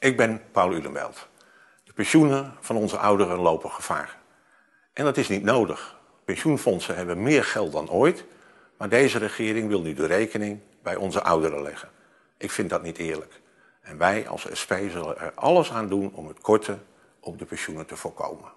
Ik ben Paul Ulenbelt. De pensioenen van onze ouderen lopen gevaar. En dat is niet nodig. Pensioenfondsen hebben meer geld dan ooit, maar deze regering wil nu de rekening bij onze ouderen leggen. Ik vind dat niet eerlijk. En wij als SP zullen er alles aan doen om het korten op de pensioenen te voorkomen.